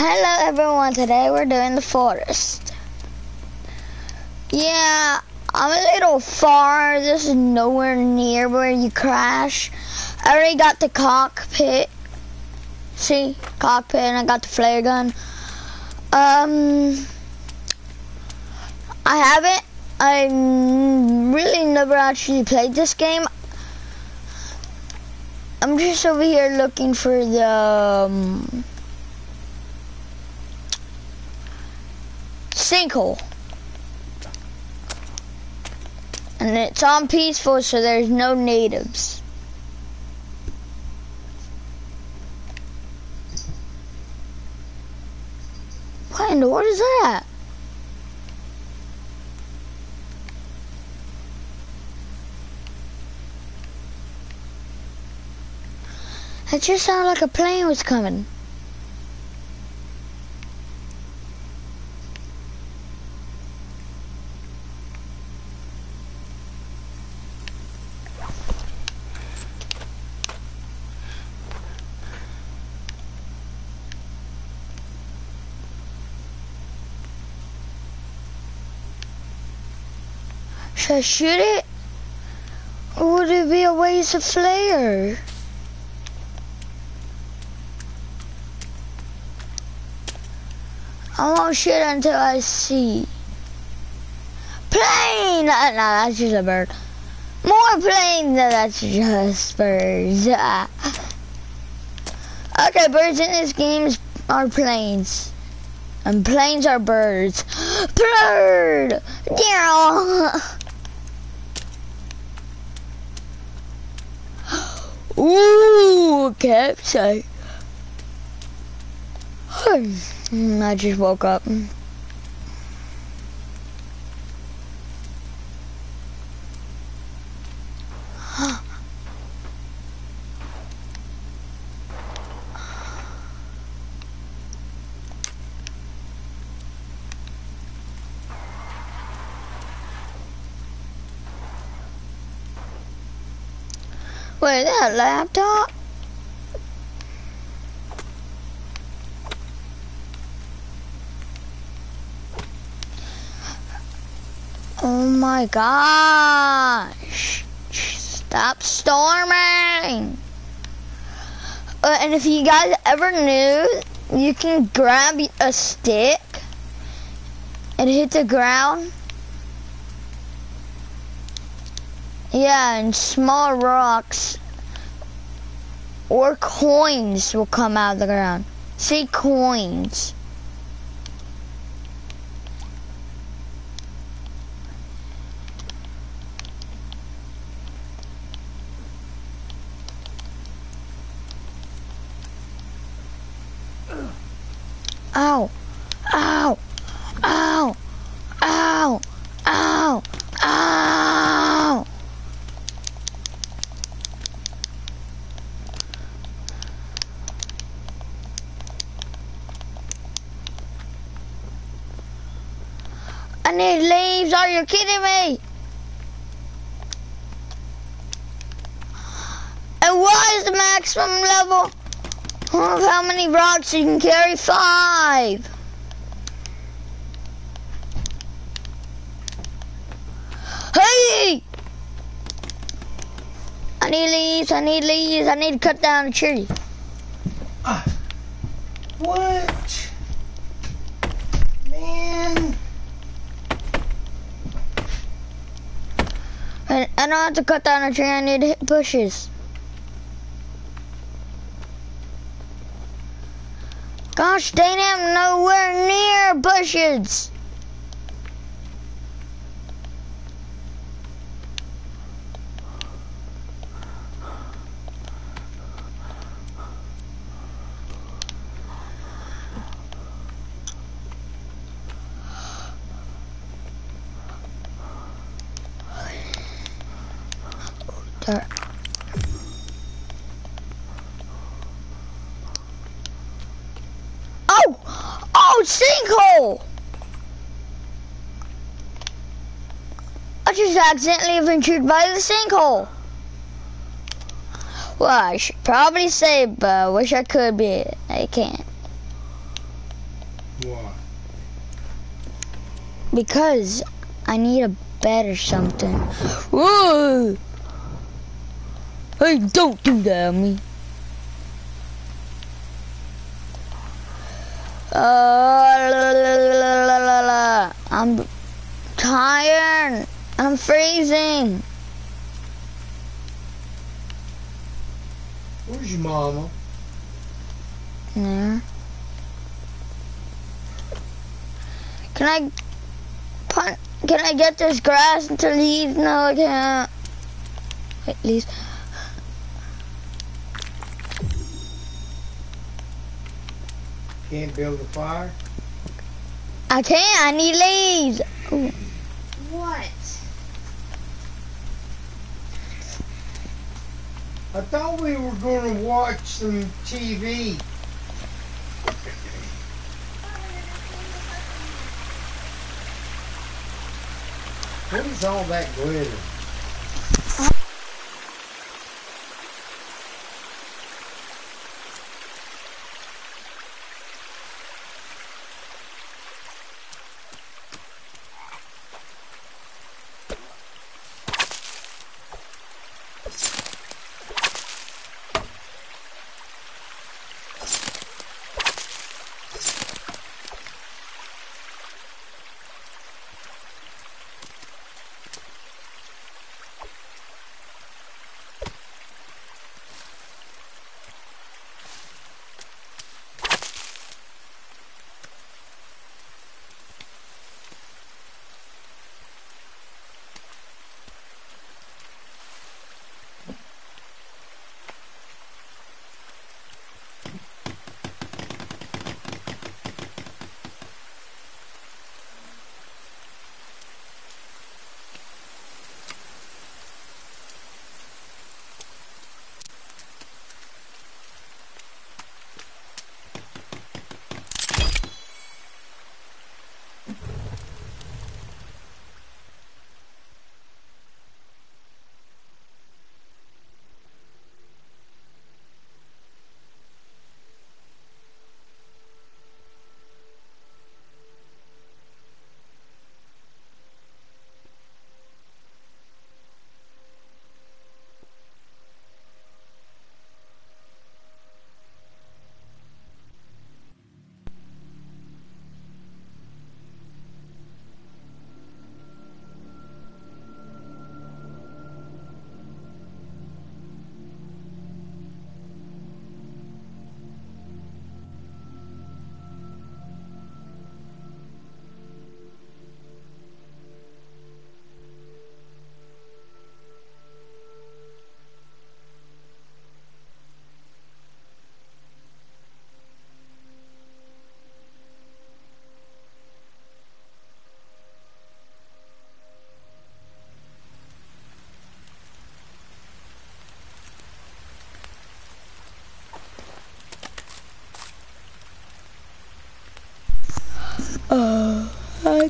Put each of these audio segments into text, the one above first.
Hello everyone, today we're doing the forest. Yeah, I'm a little far, this is nowhere near where you crash. I already got the cockpit. See, cockpit, and I got the flare gun. Um, I haven't, I really never actually played this game. I'm just over here looking for the, um, sinkhole. And it's on peaceful, so there's no natives. What in the what is that? It just sounded like a plane was coming. Should I shoot it? Or would it be a waste of flare? I won't shoot until I see. Plane! No, no, that's just a bird. More plane! No, that's just birds. Ah. okay, birds in this game are planes. And planes are birds. Bird! Yeah. Ooh, campsite. I just woke up. Laptop? Oh my gosh. Stop storming. Uh, and if you guys ever knew, you can grab a stick and hit the ground. Yeah, and small rocks or coins will come out of the ground. Say coins. Ow! Ow! Ow! Ow! Ow! Ow! I need are kidding me? And what is the maximum level? of how many rocks you can carry? Five. Hey! I need leaves, I need leaves, I need to cut down a tree. Uh, what? Man. I, I don't have to cut down a tree, I need to hit bushes. Gosh dang it, I'm nowhere near bushes. There. Oh! Oh, sinkhole! I just accidentally ventured by the sinkhole. Well, I should probably say, but I wish I could be. I can't. Why? Because I need a bed or something. Whoa! Hey, don't do that on me. Uh. I'm tired. I'm freezing. Where's your mama? There. Can I can I get this grass to leave? No, I can't. Wait, leave. Can't build a fire? I can't. I need leaves. Ooh. What? I thought we were going to watch some TV. What is all that glitter?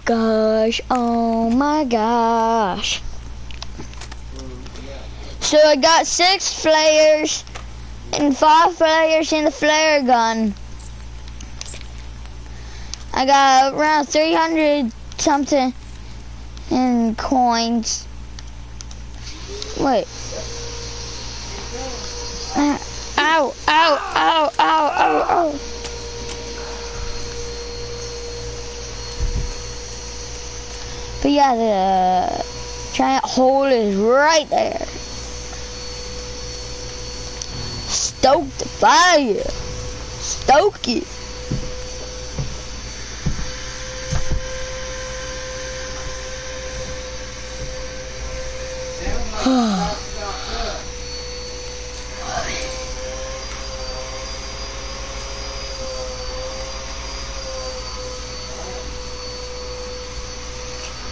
Gosh. Oh my gosh. So I got six flares and five flares in the flare gun. I got around 300 something in coins. Wait. Uh, Ow, ow, ow, ow, ow, ow. But yeah, the uh, giant hole is right there. Stoked fire. Stoke it.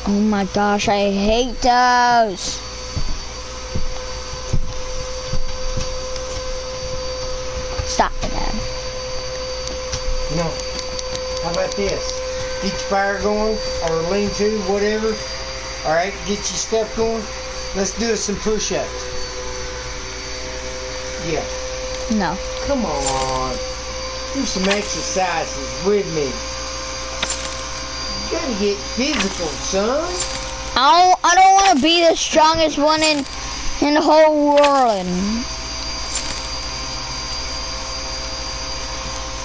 Oh my gosh, I hate those. Stop it, Dad. No. How about this? Get your fire going, or lean to, whatever. All right, get your stuff going. Let's do some push-ups. Yeah. No. Come on. Do some exercises with me. Gotta get physical, son. I don't, I don't want to be the strongest one in, in the whole world.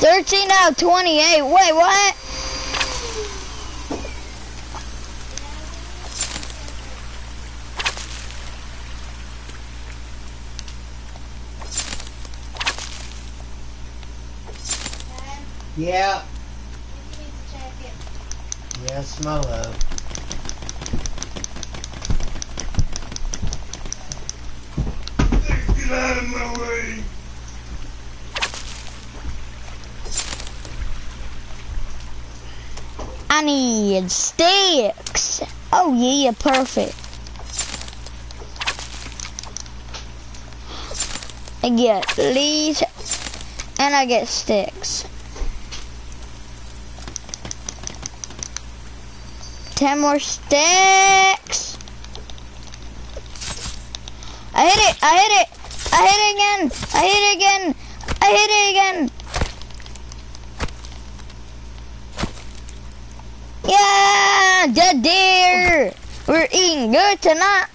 13 out of 28. Wait, what? Yeah. Yes, my love. Get out of my way. I need sticks. Oh yeah, perfect. I get leaves and I get sticks. Ten more sticks. I hit it, I hit it, I hit it again, I hit it again, I hit it again. Yeah, the deer. We're eating good tonight.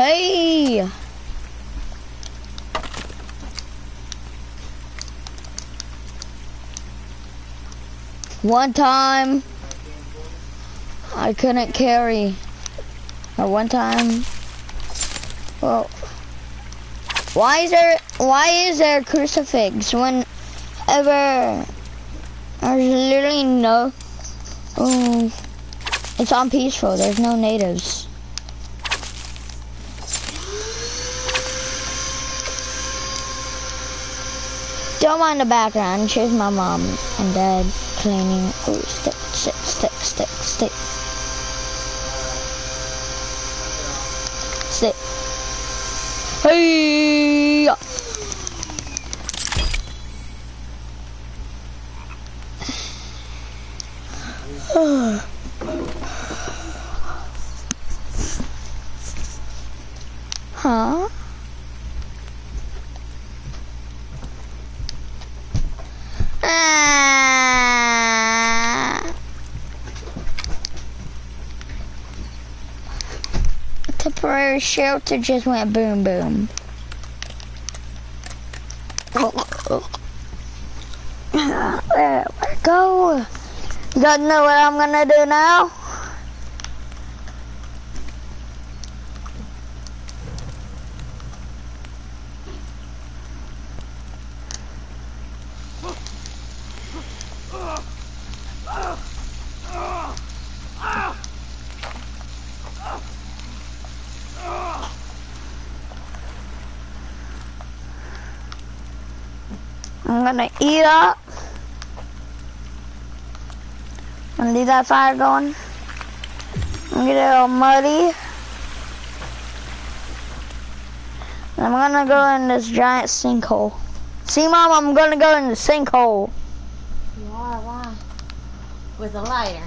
Hey. One time, I couldn't carry. Or one time, well, why is there, why is there a crucifix whenever there's literally no, oh, it's on peaceful, there's no natives. Don't mind the background, she's my mom and dad cleaning. Oh, stick, stick, stick, stick, stick. Stick. Hey! huh? shelter just went boom boom. Where, go? You guys know what I'm gonna do now? Gonna up. And leave that fire going. I'm get it all muddy. And I'm gonna go in this giant sinkhole. See, Mom, I'm gonna go in the sinkhole. Are, why? With a lighter.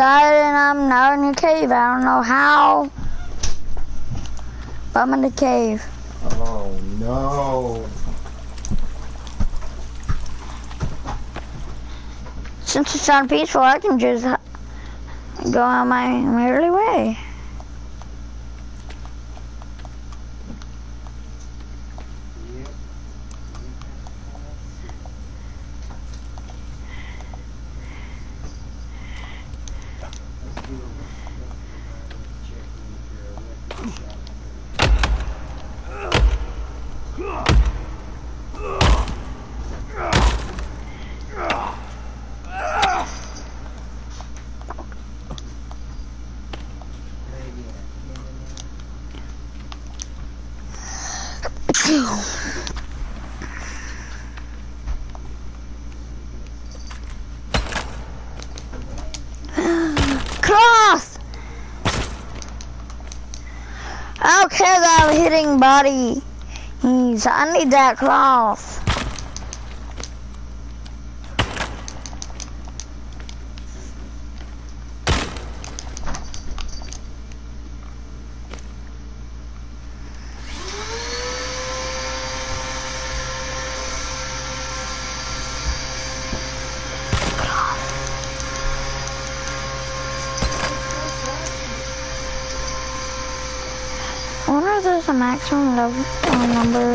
Died and I'm now in a cave. I don't know how. But I'm in the cave. Oh no. Since it's not peaceful, I can just go on my merry way. I'm hitting body. He's, I need that cloth. I wonder if there's a level, uh, number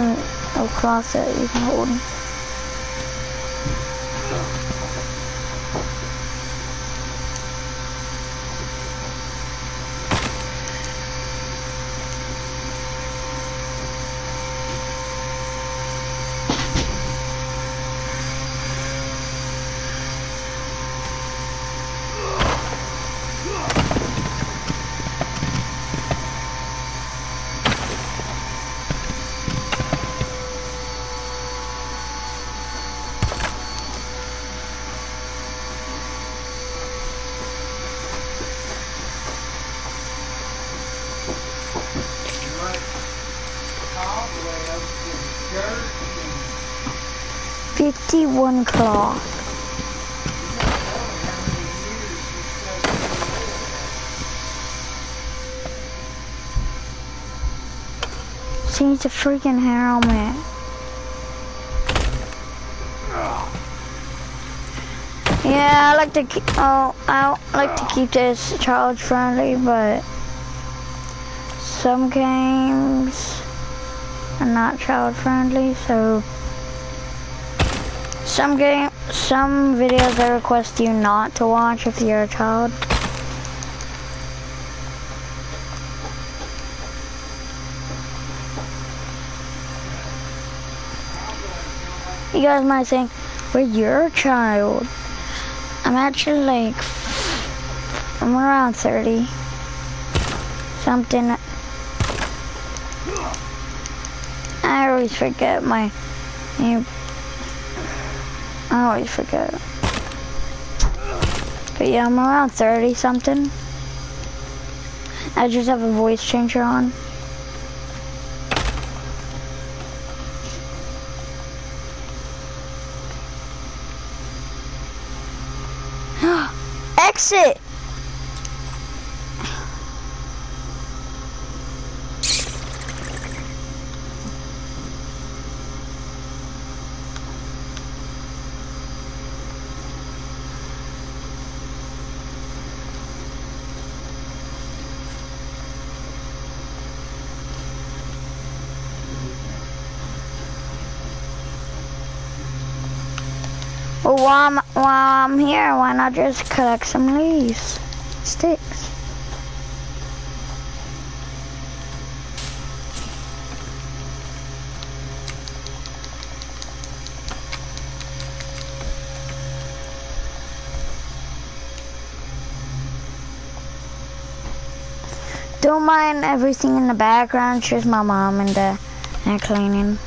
of cloths that you can hold. Fifty-one cloth. Change the freaking helmet. Yeah, I like to keep, oh, I like to keep this child friendly, but some games are not child friendly, so some game, some videos I request you not to watch if you're a child. You guys might think, well, you're a child. I'm actually like, I'm around 30. Something. I always forget my, Oh, I always forget. But yeah, I'm around 30 something. I just have a voice changer on. Exit! While I'm, while I'm here, why not just collect some leaves? Sticks. Don't mind everything in the background, just my mom and the and cleaning.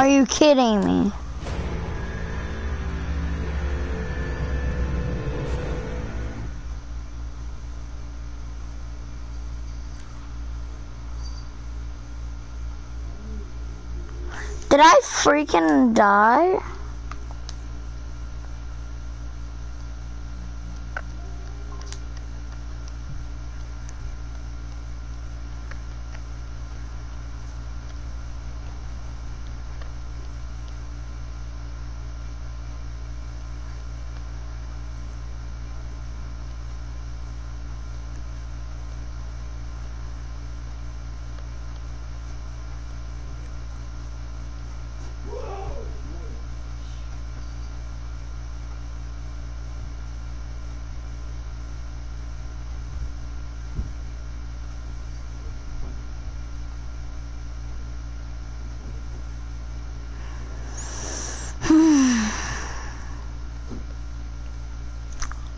Are you kidding me? Did I freaking die?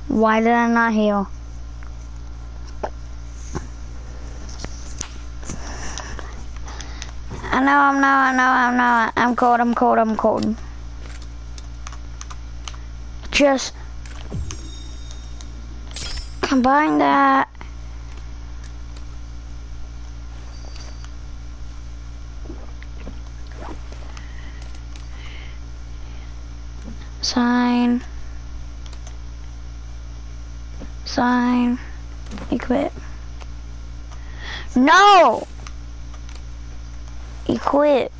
Why did I not heal? I know, I'm not, I know, I'm not. I'm cold, I'm cold, I'm cold. Just combine that. Sign. Sign. Equip. No! Equip.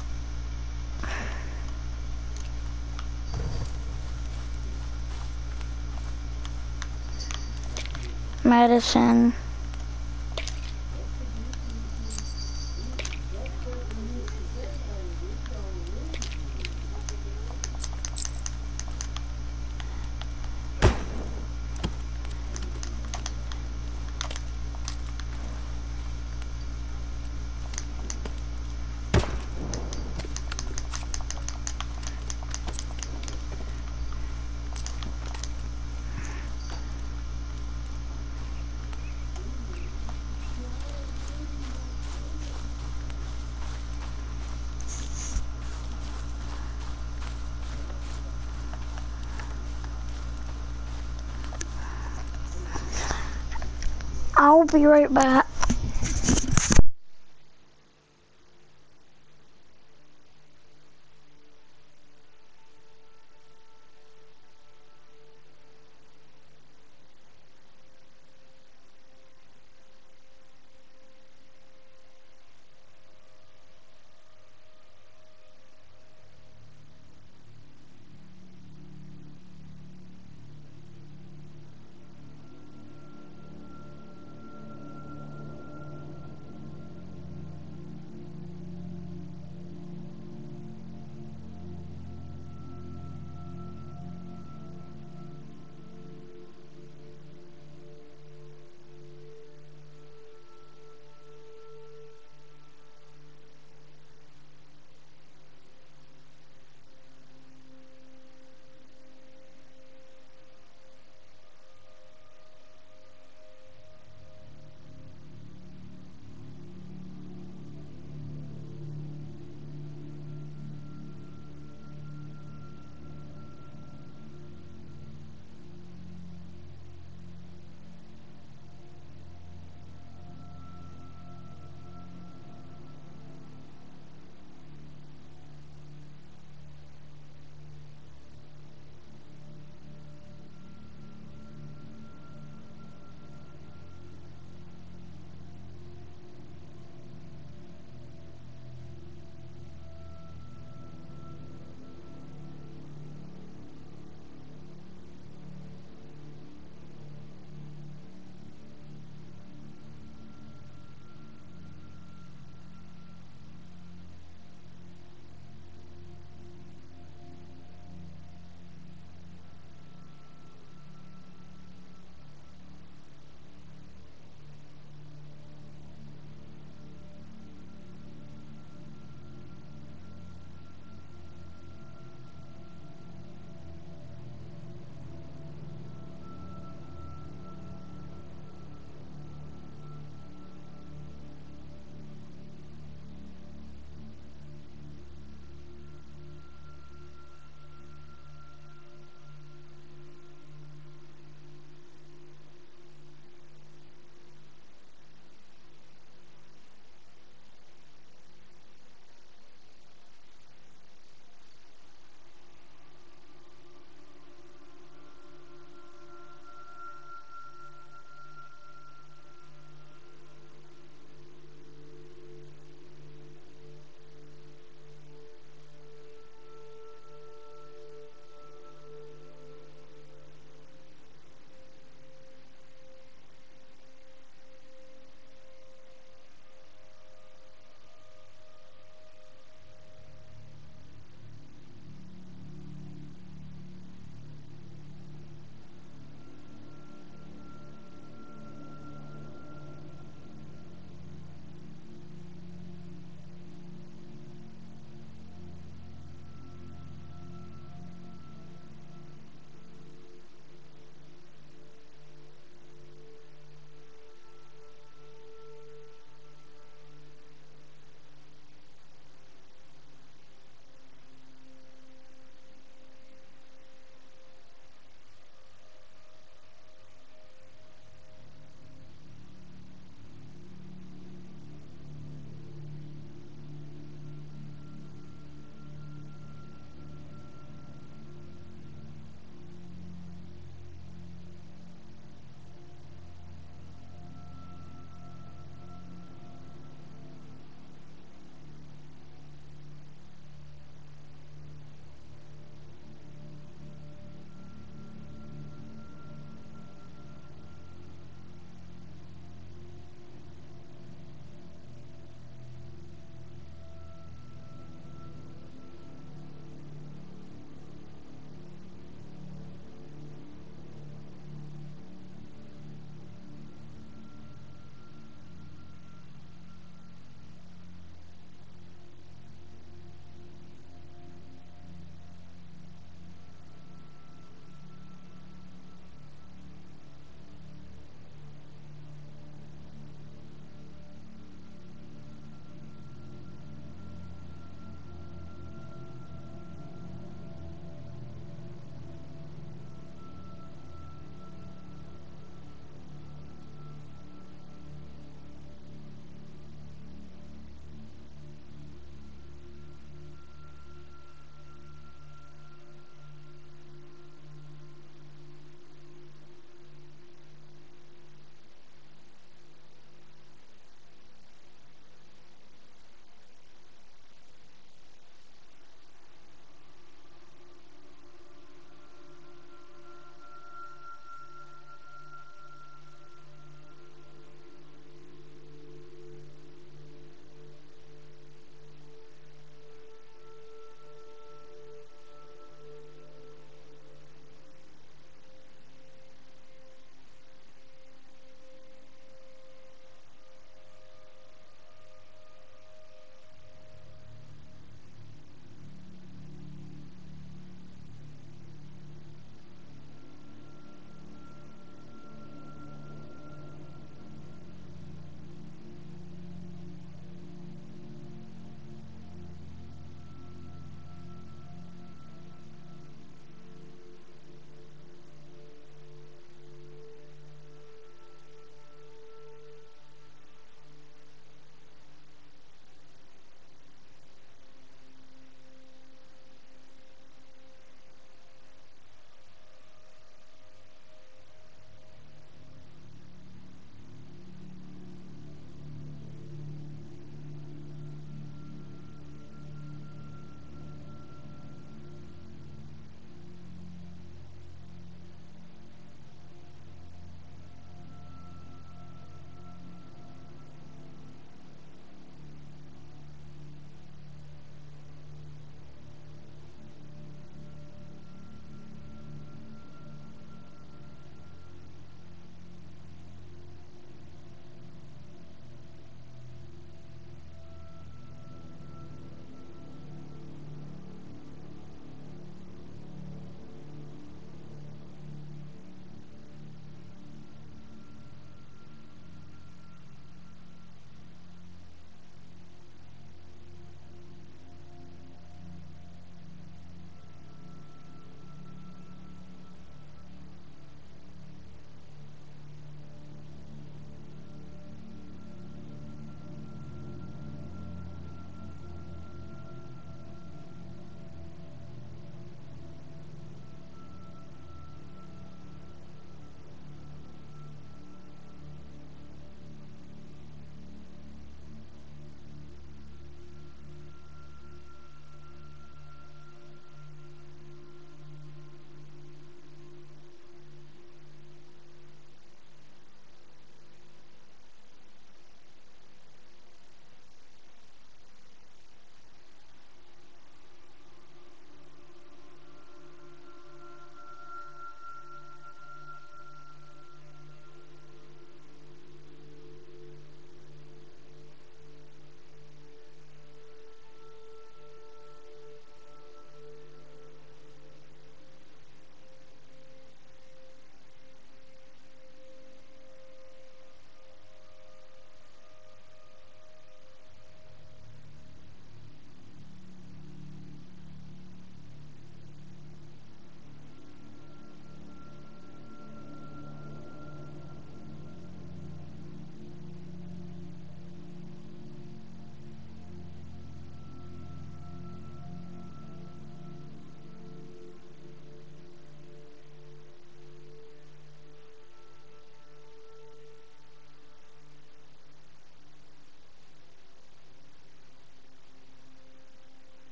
Medicine. I'll be right back.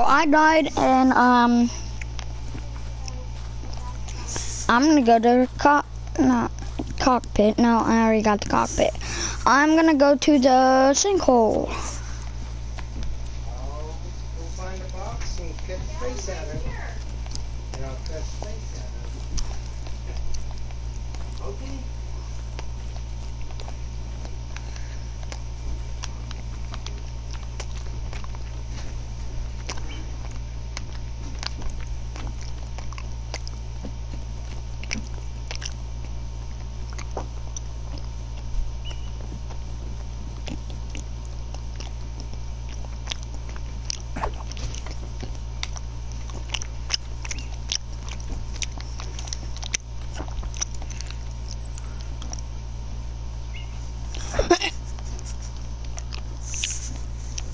I died and um I'm gonna go to the cockpit. No, I already got the cockpit. I'm gonna go to the sinkhole. I'll go find a box and cut the face out of it. And I'll cut the face out of it. Okay.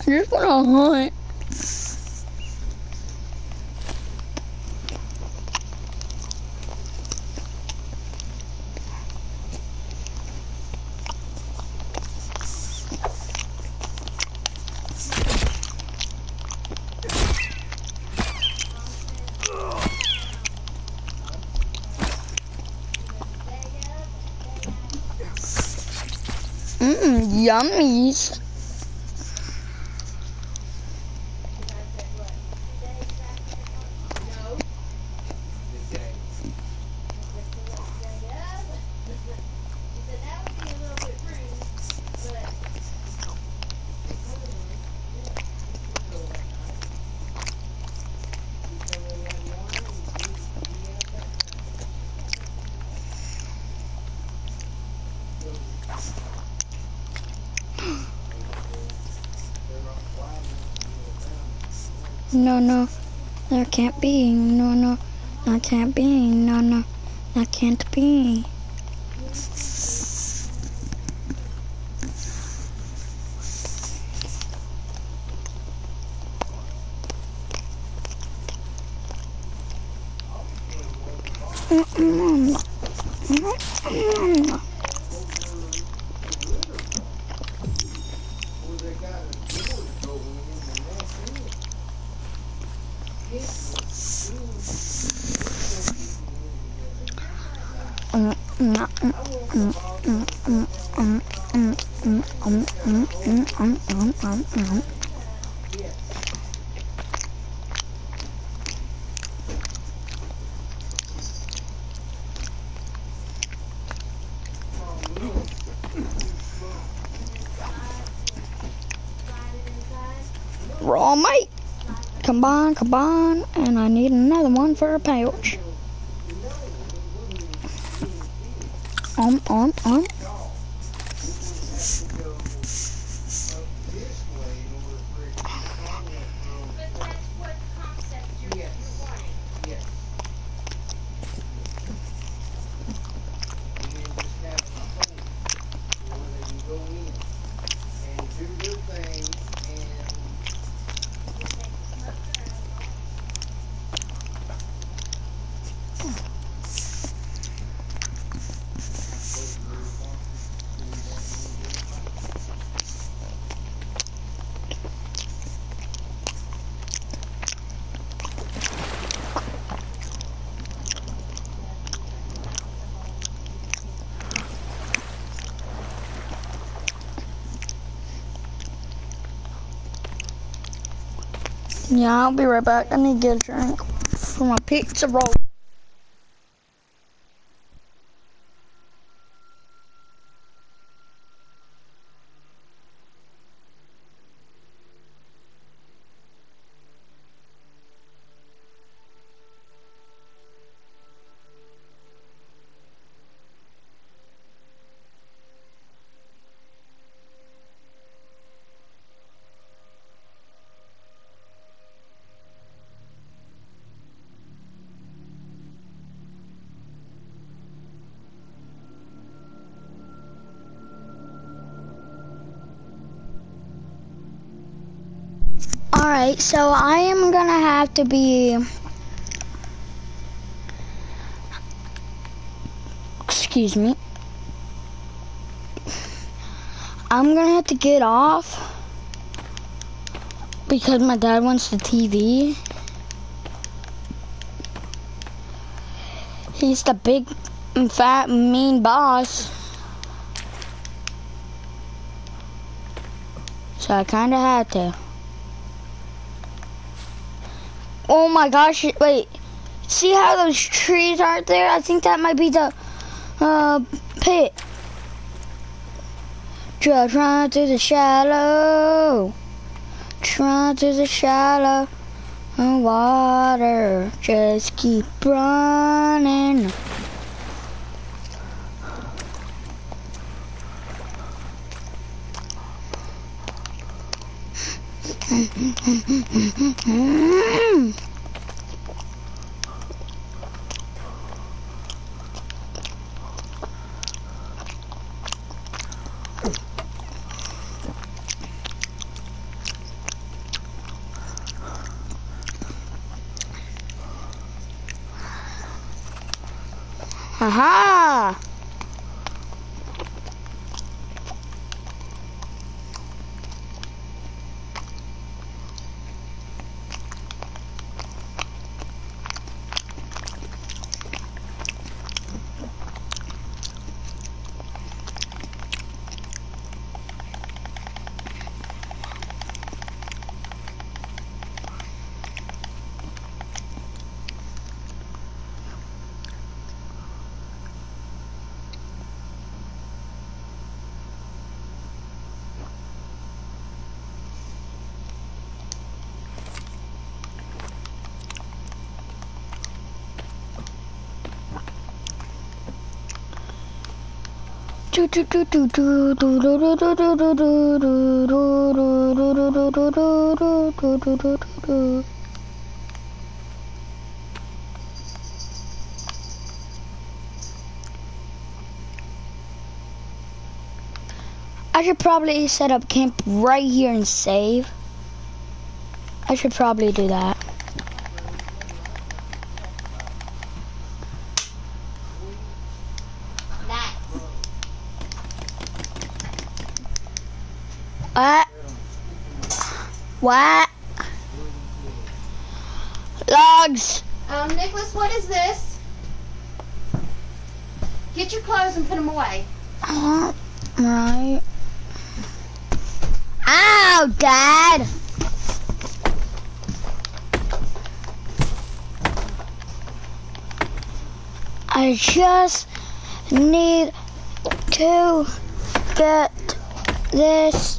I hunt. Mmm, yummies. No, no, there can't be. No, no, I can't be. No, no, I can't be. On, come. And I need another one for a pouch. Um, um, um. Yeah, I'll be right back. I need to get a drink for my pizza roll. Alright, so I am gonna have to be. Excuse me. I'm gonna have to get off Because my dad wants the TV. He's the big, fat, mean boss. So I kinda had to. Oh my gosh, wait. See how those trees aren't there? I think that might be the uh, pit. Just run through the shallow. Run through the shallow water. Just keep running. I should probably set up camp right here and save. I should probably do that. That. What? What? Logs. Um, Nicholas, what is this? Get your clothes and put them away. Uh, right. Ow, Dad. I just need to get this.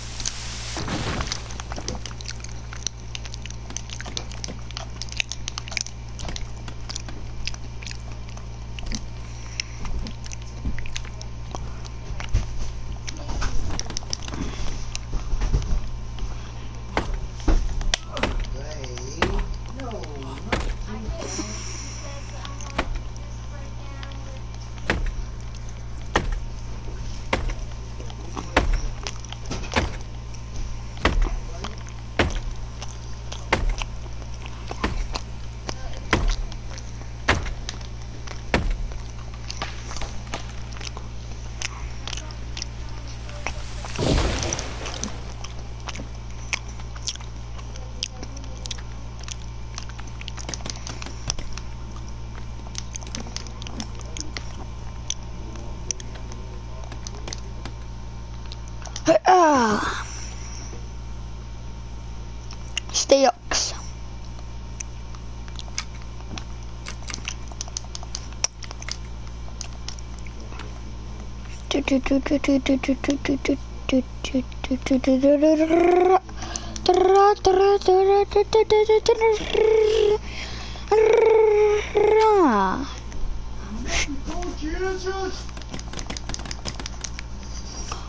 Steaks.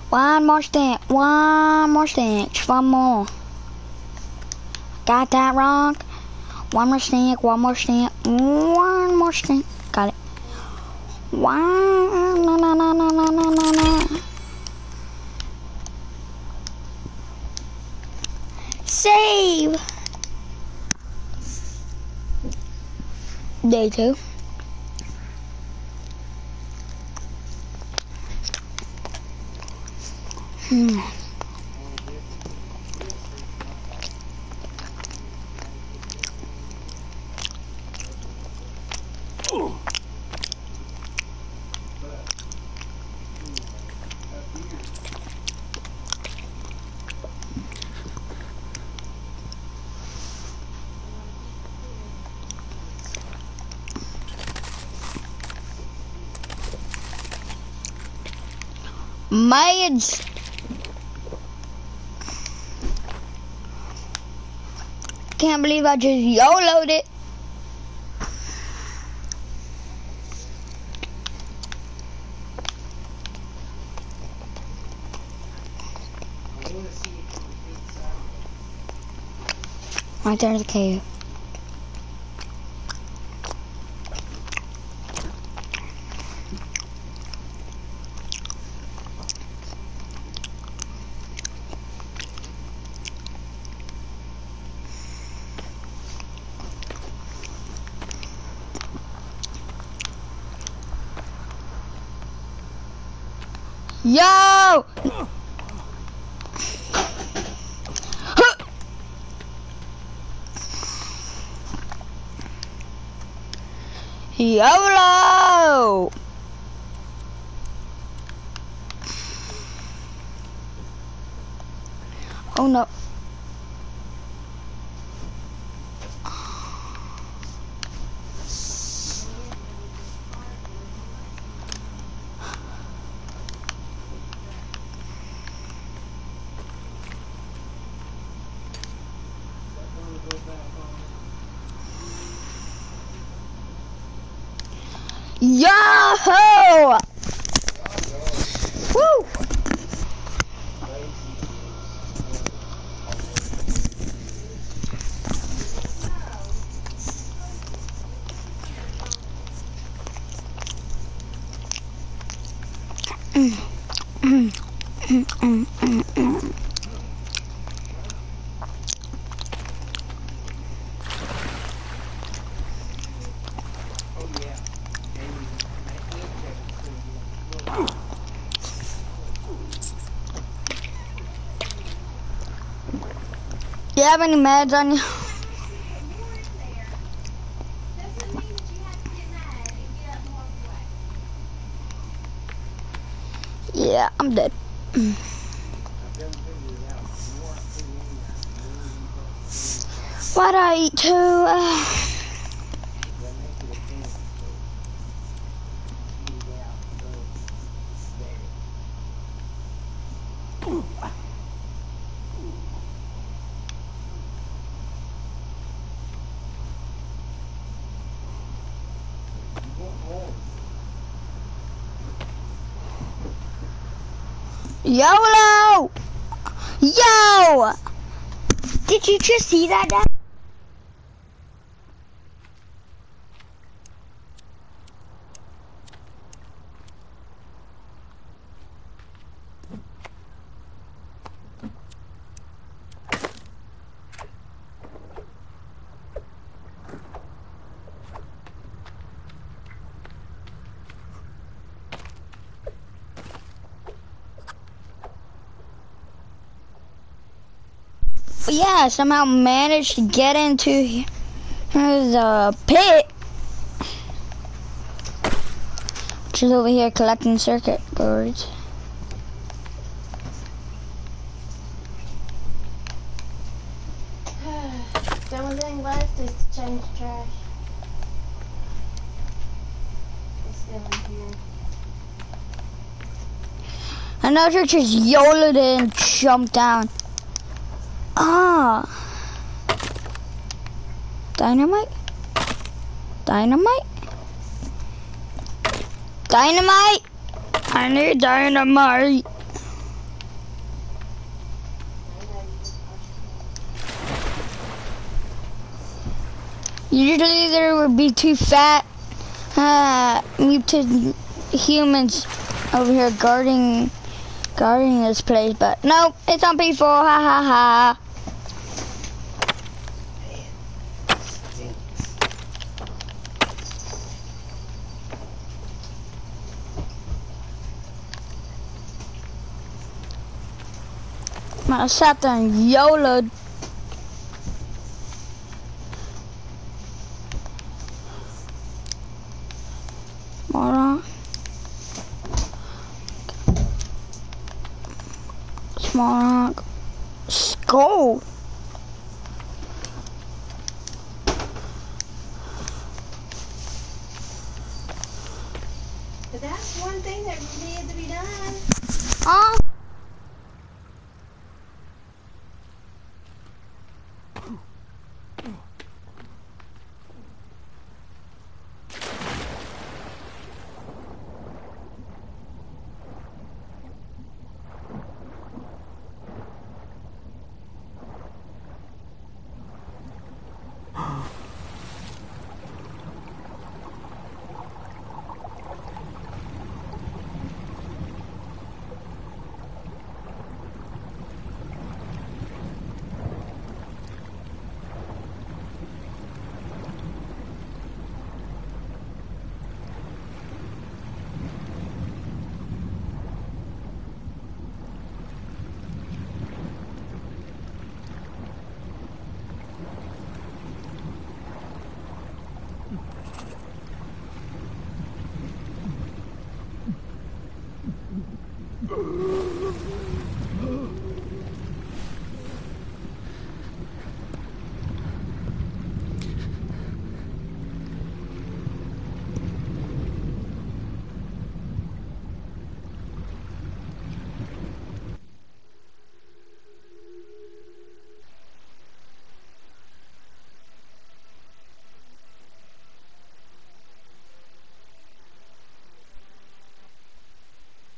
One more stink, one more stench, one more. Got that wrong. One more snake, one more snake, one more snake. Got it. One, no, no, no, no, no, no, no. Save! Day two. Hmm. Maids. Can't believe I just YOLO'd it. Right there's a cave. Yo! YOLO! Oh no. Yahoo! Woo! Oh yeah. And make me a check. Do you have any meds on you? Yeah, I'm dead. Why'd I eat two? Uh, YOLO! Yo! Did you just see that, Dad? But yeah, somehow managed to get into the pit. Which is over here collecting circuit boards. the only thing left is to change trash. It's still in here. Another just YOLO'd it and jumped down. Dynamite? Dynamite? Dynamite? I need dynamite. Usually there would be two fat uh, mutant humans over here guarding guarding this place, but nope, it's on P4, ha ha ha. I sat there and YOLO'd.